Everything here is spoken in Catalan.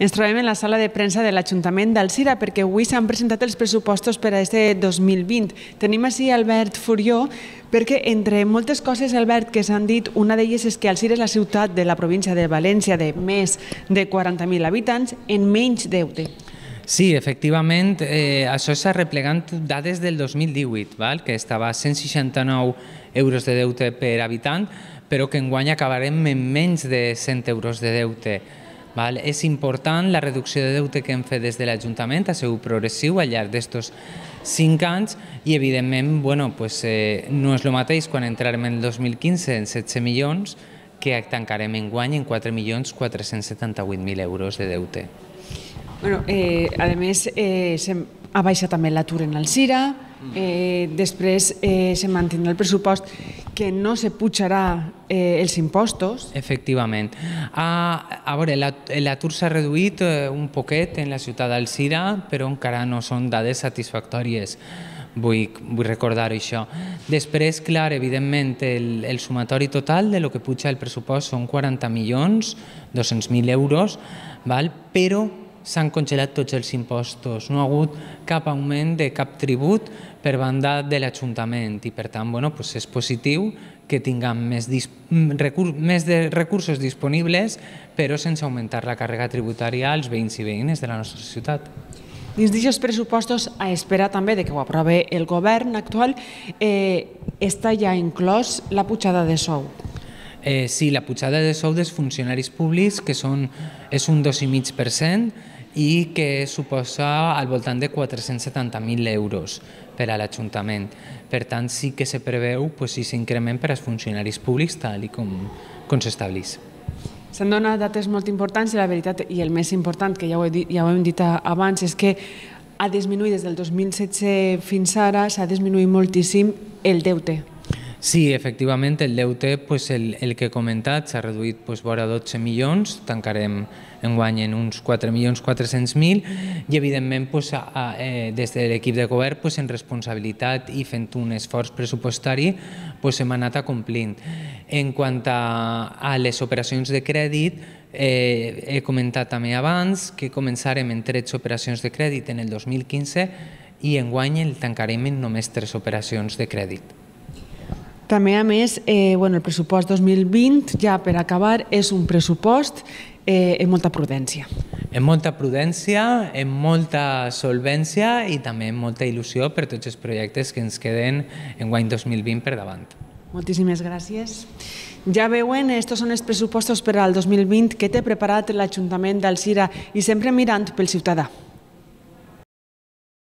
Ens trobem en la sala de premsa de l'Ajuntament d'Alcira perquè avui s'han presentat els pressupostos per a este 2020. Tenim així Albert Furió perquè, entre moltes coses, Albert, que s'han dit, una d'elles és que Alcira és la ciutat de la província de València de més de 40.000 habitants en menys deute. Sí, efectivament, eh, això s'ha replegant dades del 2018, val? que estava a 169 euros de deute per habitant, però que enguany acabarem en menys de 100 euros de deute. Val? És important la reducció de deute que hem fet des de l'Ajuntament, ha sigut progressiu al llarg d'estos cinc anys i evidentment bueno, pues, eh, no és el mateix quan entrarem en el 2015 en 16 milions que tancarem en guany en 4 milions 478.000 euros de deute. Bueno, eh, a més, eh, ha baixat també l'atur en el Cira, eh, després eh, se mantindrà el pressupost que no se pujarà eh, els impostos. Efectivament. A, a veure, l'atur s'ha reduït eh, un poquet en la ciutat d'Alcira, però encara no són dades satisfactòries. Vull, vull recordar això. Després, clar, evidentment, el, el sumatori total de lo que puja el pressupost són 40 milions, 200.000 euros, val? però s'han congelat tots els impostos, no ha hagut cap augment de cap tribut per banda de l'Ajuntament i per tant bueno, doncs és positiu que tinguem més, més de recursos disponibles però sense augmentar la càrrega tributària als veïns i veïnes de la nostra ciutat. Dins d'aquests pressupostos, a espera també de que ho aprove el govern actual, eh, està ja inclòs la pujada de sou. Eh, sí, la pujada de sou dels funcionaris públics, que són, és un 2,5%, i que suposa al voltant de 470.000 euros per a l'Ajuntament. Per tant, sí que se preveu pues, sí, increment per als funcionaris públics tal i com, com s'establís. S'han donat dates molt importants i la veritat, i el més important, que ja ho, he dit, ja ho hem dit abans, és que ha disminuït des del 2016 fins ara, s'ha disminuït moltíssim el deute Sí, efectivament, el deute, pues, el, el que he comentat, s'ha reduït pues, vora 12 milions, tancarem en guany en uns 4 milions 400.000 i evidentment pues, a, a, eh, des de l'equip de govern pues, en responsabilitat i fent un esforç pressupostari pues, hem anat acomplint. En quant a, a les operacions de crèdit, eh, he comentat també abans que començarem en 13 operacions de crèdit en el 2015 i en guany el tancarem en només 3 operacions de crèdit. També, a més, eh, bueno, el pressupost 2020, ja per acabar, és un pressupost eh, amb molta prudència. Amb molta prudència, amb molta solvència i també amb molta il·lusió per tots els projectes que ens queden en guany 2020 per davant. Moltíssimes gràcies. Ja veuen, estos són els pressupostos per al 2020 que té preparat l'Ajuntament d'Alcira i sempre mirant pel ciutadà.